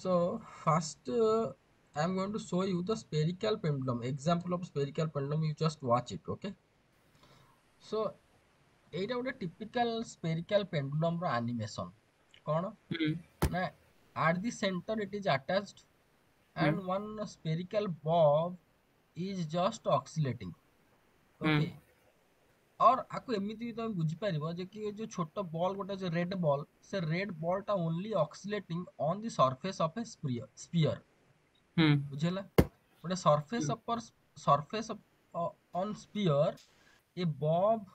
So first, uh, I'm going to show you the spherical pendulum. Example of spherical pendulum. You just watch it. Okay. So এইটা ଗୋଟେ typical spherical pendulum ର animation. କ'ଣ ନା at the center it is attached and one spherical bob is just oscillating. Okay. और आको एमिति भी तुम बुझिपारिब जे कि जो छोट बॉल गोटे जो रेड बॉल से रेड बॉल टा only oscillating on the surface of a sphere बुझेला गोटे surface upper surface on sphere a bob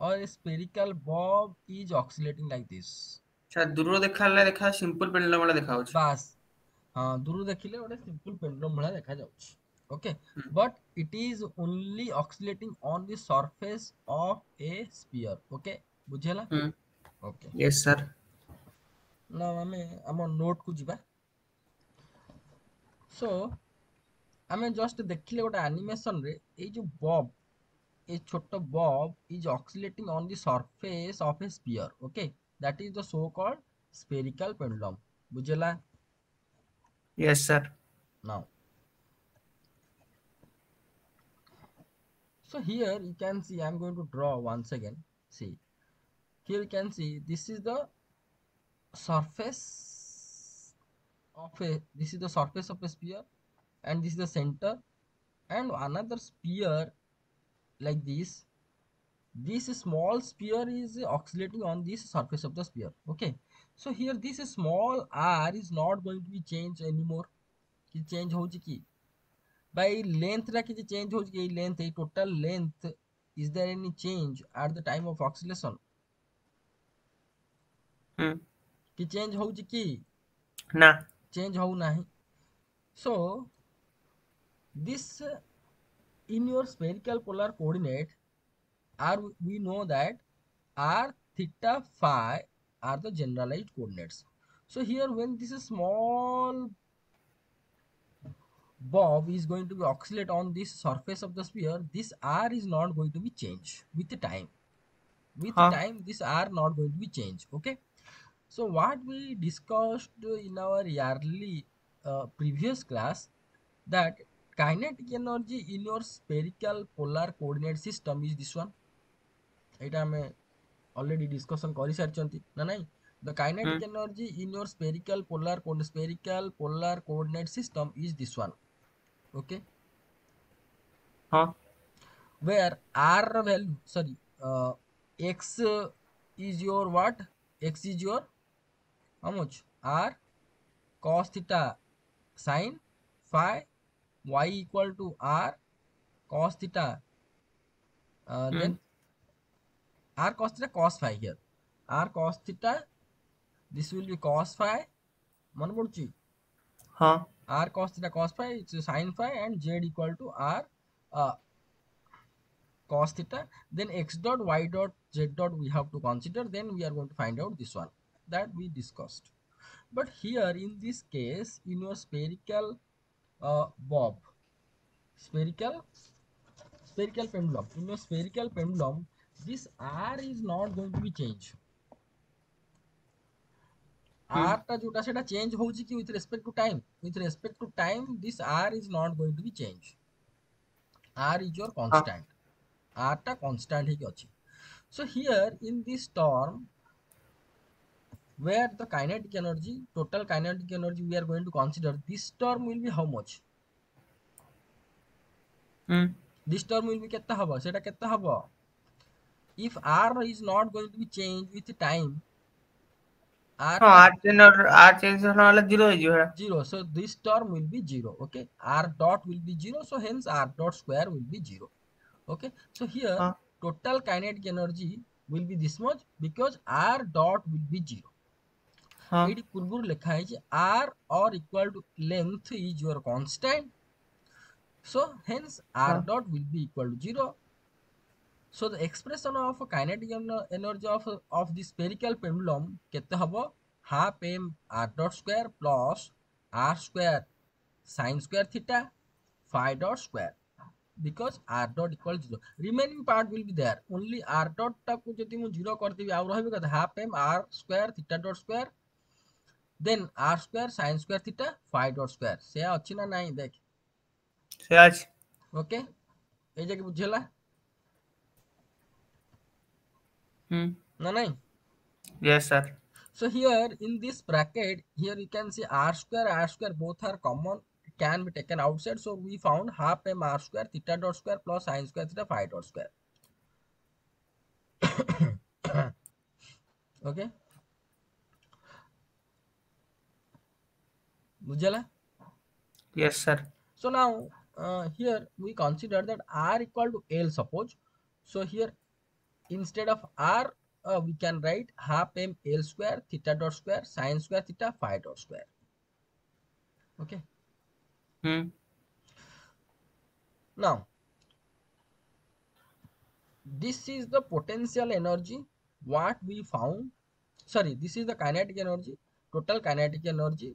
or a spherical bob is oscillating like this अच्छा दूर देखाले देखा सिंपल पेंडुलम वाला देखा होछ बास। हाँ दूर देखिले गोटे सिंपल पेंडुलम वाला देखा जाउछ okay hmm. but it is only oscillating on the surface of a sphere okay bujhela hmm. okay yes sir now ame am note ku jiba so ame just dekhile gota animation re ei jo bob ei choto bob is oscillating on the surface of a sphere okay that is the so called spherical pendulum bujhela yes sir now so here you can see i'm going to draw once again. See here you can see this is the surface of a this is the surface of a sphere and this is the center and another sphere like this. This small sphere is oscillating on this surface of the sphere. Okay. So here this small r is not going to be changed anymore. Change hoji ki? By length रा किसी change हो गई length है total length is there any change at the time of oscillation hmm कि change हो कि ना change हो नहीं so this in your spherical polar coordinate are we know that r theta phi are the generalized coordinates so here when this small bob is going to be oscillate on this surface of the sphere this r is not going to be changed with the time with huh. time this r not going to be changed okay so what we discussed in our yearly uh, previous class that kinetic energy in your spherical polar coordinate system is this one এটা ଆମେ already discussion କରି ସାରିଛନ୍ତି ନା ନାହିଁ the kinetic hmm. energy in your spherical polar spherical polar coordinate system is this one okay huh where r value sorry uh, x is your what x is your how much r cos theta sin phi y equal to r cos theta uh, hmm. then r cos theta cos phi here r cos theta this will be cos phi मन पड़ुची हाँ r cos theta cos phi it's sin phi and z equal to r uh, cos theta. Then x dot y dot z dot we have to consider. Then we are going to find out this one that we discussed. But here in this case in your spherical uh, bob spherical spherical pendulum in your spherical pendulum this r is not going to be changed r টা যেটা সেটা change হউচি কি with respect to time with respect to time this r is not going to be change r is your constant r টা constant হেকি অছি so here in this term where the kinetic energy total kinetic energy we are going to consider this term will be how much hmm this term will be ketta haba seta ketta haba if r is not going to be changed with time r r chain or r chain is zero is zero zero so this term will be zero okay r dot will be zero so hence r dot square will be zero okay so here huh? total kinetic energy will be this much because r dot will be zero ଏଇଠି ପୂର୍ବରୁ ଲେଖା ହେଇଛି r or equal to length is your constant so hence r dot will be equal to 0 so the expression of kinetic energy of of the spherical pendulum কেতে হব half m r dot square plus r square sine square theta phi dot square because r dot equal zero remaining part will be there only r dot যদি ଯଦି ମୁଁ zero କରିଦେବି ଆଉ ରହିବ କଥା half m r square theta dot square then r square sine square theta phi dot square ସେୟା ଅଛି ନା ନାହିଁ ଦେଖ ସେୟା ଅଛି ଓକେ ଏଇ ଯାକେ ବୁଝିହେଲା Hmm. No, nine. Yes, sir. So here in this bracket, here you can see r square, r square both are common can be taken outside. So we found half m r square theta dot square plus sine square theta phi dot square. okay. Mujala? Yes, sir. So now uh, here we consider that r equal to L suppose. So here instead of r uh, we can write half m L square theta dot square sine square theta phi dot square. Okay. hmm Now this is the potential energy what we found. Sorry, this is the kinetic energy, total kinetic energy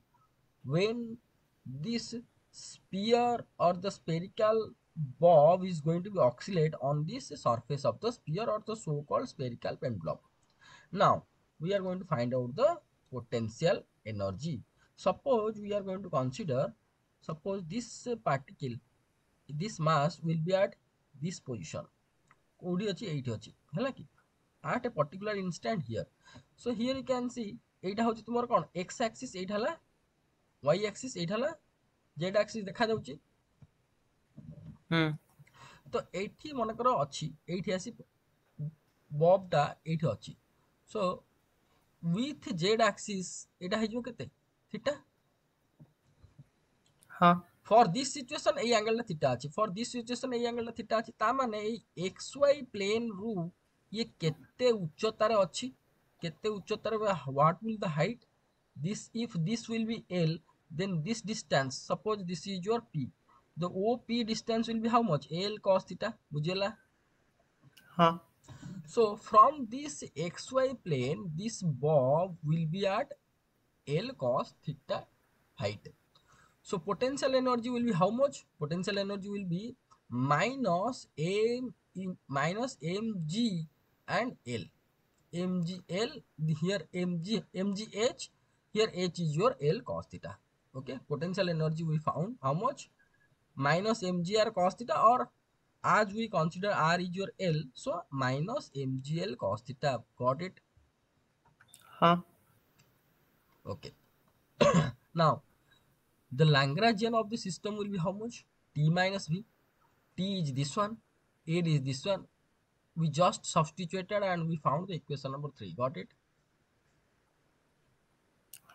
when this sphere or the spherical bob is going to be oscillate on this surface of the sphere or the so-called spherical pendulum. Now we are going to find out the potential energy. Suppose we are going to consider, suppose this particle, this mass will be at this position. କୋଉଠି ଅଛି ଏଇଠି ଅଛି ହେଲା କି at a particular instant here. So here you can see ଏଇଟା ହଉଛି ତୁମର କ'ଣ x axis ଏଇଟା ହେଲା y axis ଏଇଟା ହେଲା z axis ଦେଖାଯାଉଛି hmm ତ ଏଇଠି ମନେକର ଅଛି ଏଇଠି ଆସି ବବ୍ ଟା ଏଇଠି ଅଛି ସୋ ୱିଥ୍ ଜେଡ୍ ଆକ୍ସିସ୍ ଏଇଟା ହେଇଯିବ କେତେ ଥିଟା ହଁ ফর দিস সিচুয়েসন এই অ্যাঙ্গেলটা থিটা আছে ফর দিস সিচুয়েসন এই অ্যাঙ্গেলটা থিটা আছে তা মানে এই এক্স ওয়াই প্লেন রু ইয়ে কেতে উচ্চতারে ଅଛି কেতে উচ্চতারে what will the height this if this will be l then this distance suppose this is your p the OP distance will be how much? L cos theta. Bujela? Huh. So from this xy plane, this bob will be at L cos theta height. So potential energy will be how much? Potential energy will be minus m minus mg and L. MgL here mg mgh here h is your L cos theta. Okay, potential energy we found how much? Minus mgr cos theta or as we consider r is your l so minus mgl cos theta got it ହଁ okay now the lagrangian of the system will be how much t minus v t is this one a is this one we just substituted and we found the equation number 3 got it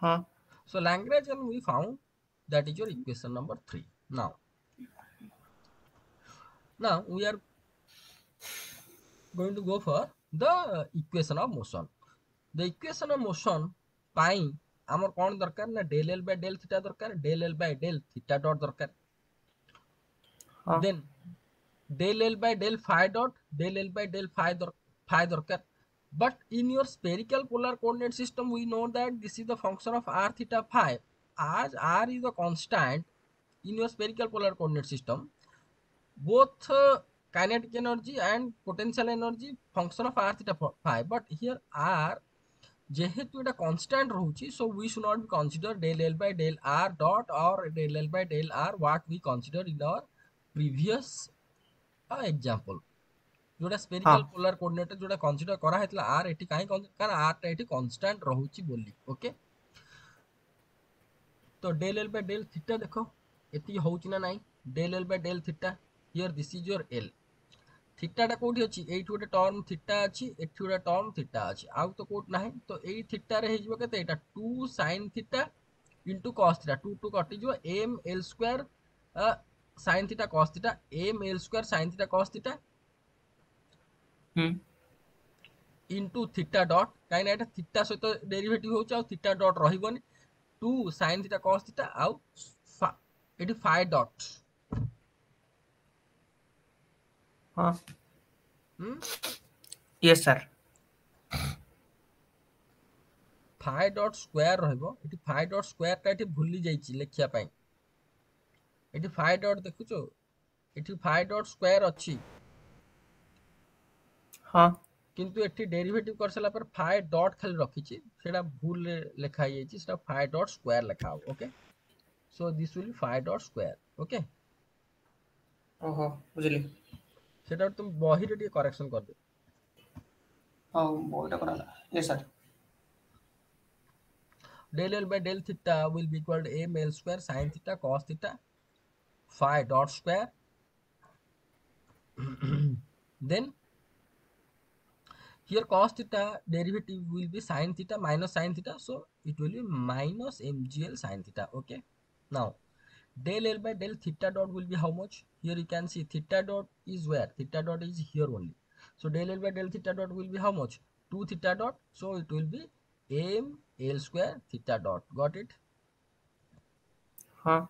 ହଁ so lagrangian we found that is your equation number 3 now now we are going to go for the equation of motion the equation of motion ପାଇଁ ଆମର କ'ଣ ଦରକାର ନା del L by del theta ଦରକାର del L by del theta dot ଦରକାର ହଁ then del L by del phi dot del L by del phi dor phi darkar but in your spherical polar coordinate system we know that this is the function of r theta phi as r is a constant in your spherical polar coordinate system both uh, kinetic energy and potential energy function of r theta phi but here r যেহেতু এটা constant রহুচি so we should not be consider del l by del r dot or del l by del r what we consider in our previous example ଯୋଉଟା spherical polar କୋର୍ଡିନେଟର ଯୋଉଟା consider କରା ହେଇଥିଲା ଆର ଏଠି କାହିଁ କାରଣ ଆର ଟା ଏଠି କନଷ୍ଟାଣ୍ଟ ରହୁଛି ବୋଲି ଓକେ ତ del l by del theta ଦେଖ ଏତିକି ହଉଛି ନା ନାହିଁ del l by del theta here this is your l থিটাটা কোটি অছি এইটি গোটে টর্ম থিটা আছে এটি গোটে টর্ম থিটা আছে আউ তো কোট না তো এই থিটারে হয়ে যাব কেতে এটা two sine theta into cos theta two two কটি যাব m l square sine theta cos theta m l square sine theta cos theta into theta dot কাইনা এটা থিটা সহিত ডেরিভেটিভ হচ্ছে আউ theta dot রহিবনি two sine theta cos theta আউ এটি phi dot FI dot ହଁ ହୁଁ yes sir phi dot square ରହିବ ଏଠି ଫାଇ ଡଟ୍ ସ୍କୋୟାରଟା ଏଠି ଭୁଲି ଯାଇଛି ଲେଖିବା ପାଇଁ ଏଠି ଫାଇ ଡଟ୍ ଦେଖୁଛ ଏଠି ଫାଇ ଡଟ୍ ସ୍କୋୟାର ଅଛି ହଁ କିନ୍ତୁ ଏଠି ଡେରିଭେଟିଭ୍ କରିସାରିଲା ପରେ ଫାଏ ଡଟ୍ ଖାଲି ରଖିଛି ସେଇଟା ଭୁଲରେ ଲେଖା ହେଇଯାଇଛି ସେଟା ଫାଏ ଡଟ୍ ସ୍କୋୟାର ଲେଖା ହବ okay so this will phi dot square okay ଓହୋ ବୁଝିଲି ସେଟା ତୁମ ବହିରେ ଟିକେ କରେକ୍ସନ କରିଦିଅ ହଉ ବହିଟା କରାହେଲା yes sir del L by del theta will be equal to m L square sin theta cos theta phi dot square then here cos theta derivative will be sin theta minus sin theta so it will be minus mgl sin theta okay now del L by del theta dot will be how much Here you can see theta dot is where theta dot is here only so del L by del theta dot will be how much 2 theta dot so it will be m L square theta dot. Got it? Huh.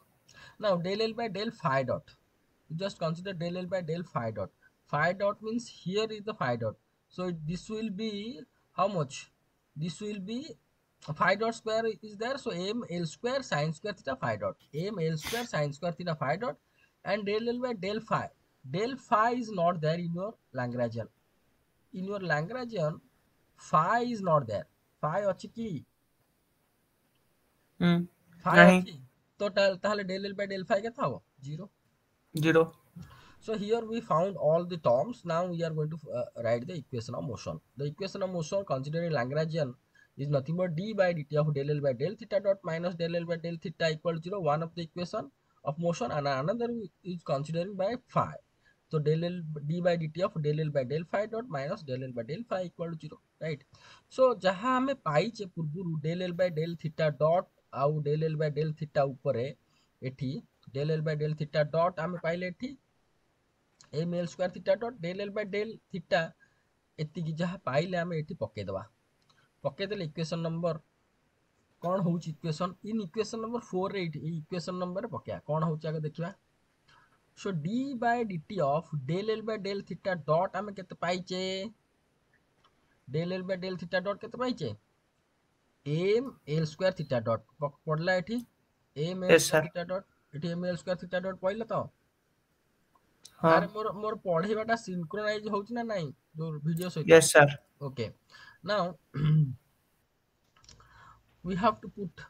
Now del L by del phi dot. You just consider del L by del phi dot. Phi dot means here is the phi dot. So this will be how much? This will be phi dot square is there. So m L square sine square theta phi dot. m L square sine square theta phi dot and del L by del phi. Del phi is not there in your Lagrangian. In your Lagrangian, phi is not there. Phi achi ki हम्म. Phi अच्छी. तो tahale del L by del phi ke thabo Zero. Zero. So here we found all the terms. Now we are going to uh, write the equation of motion. The equation of motion considering Lagrangian is nothing but d by dt of del L by del theta dot minus del L by del theta equal to 0 One of the equation. of motion and another is considering by phi. So del L d by dt of del L by del phi dot minus del L by del phi equal to 0 right. So jaha हमें पाई che purburu del L by del theta dot au del L by del theta upare ethi del L by del theta dot हमें पाइले ethi m L square theta dot del L by del theta एति jaha जहाँ पाइले हमें एठी पक्के दवा पक्के दले equation number in equation number ଫୋରରେ ଏଇଠି ଏଇ ଇକ୍ୱେସନ ନମ୍ବରରେ ପକେଇବା କ'ଣ ହଉଛି ଆଗ ଦେଖିବା so d by dt of del L by del theta dot ଆମେ କେତେ ପାଇଛେ del L by del theta dot କେତେ ପାଇଛେ m L square theta dot ପଡିଲା ଏଠି m L Yes, square sir. theta dot ଏଠି m L square theta dot ପଇଲା ତ हाँ ଆରେ ମୋର ମୋର ପଢେଇବାଟା ସିନକ୍ରୋନାଇଜ ହଉଛି ନା ନାଇଁ ଯୋଉ ଭିଡିଓ ସହିତ yes sir okay now we have to put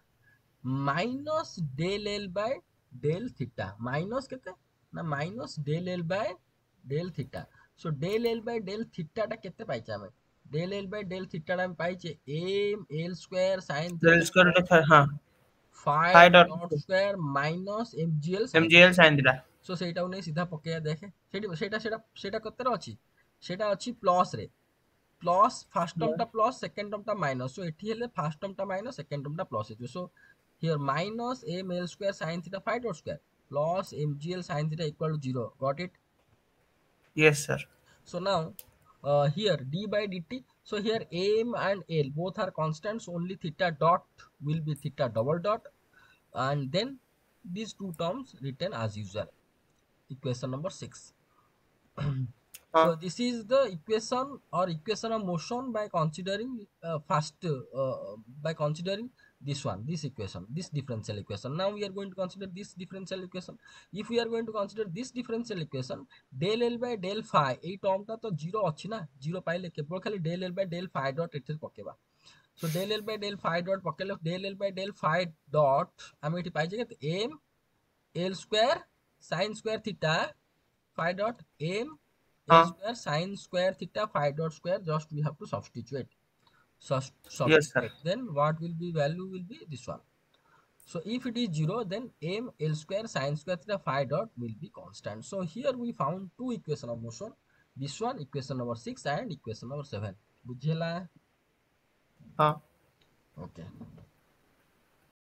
minus del L by del theta. Minus kete? Na minus del L by del theta. So del L by del theta ta kete पाई चाहे del L by del theta टा हम पाई चाहे m L square sin theta. L square लिखा है हाँ. phi dot square minus mgl mgl sin theta. So सेटा उन्हें सीधा पक्के देखे. सेटा सेटा सेटा सेटा कत्तर अच्छी. सेटा अच्छी plus रे. plus first term yeah. plus second term minus so it here first term minus second term plus so here minus m l square sine theta phi dot square plus mgl sine theta equal to 0 got it? Yes sir. So now uh, here d by dt. So here m and l both are constants. Only theta dot will be theta double dot. And then these two terms written as usual. Equation number 6 so this is the equation or equation of motion by considering uh, first uh, by considering this one this equation this differential equation now we are going to consider this differential equation if we are going to consider this differential equation del l by del phi a এই টার্মটা তো 0 আছে না 0 পাইলে kebol khali del l by del phi dot এতে pokeba so del l by del phi dot pokele del l by del phi dot ami এটি pai যাই m l square sin square theta phi dot m हाँ. square sin square theta phi dot square just we have to substitute so yes, then what will be value will be this one so if it is zero then m l square sin square theta phi dot will be constant so here we found two equation of motion this one equation number 6 and equation number 7 bujhela ha okay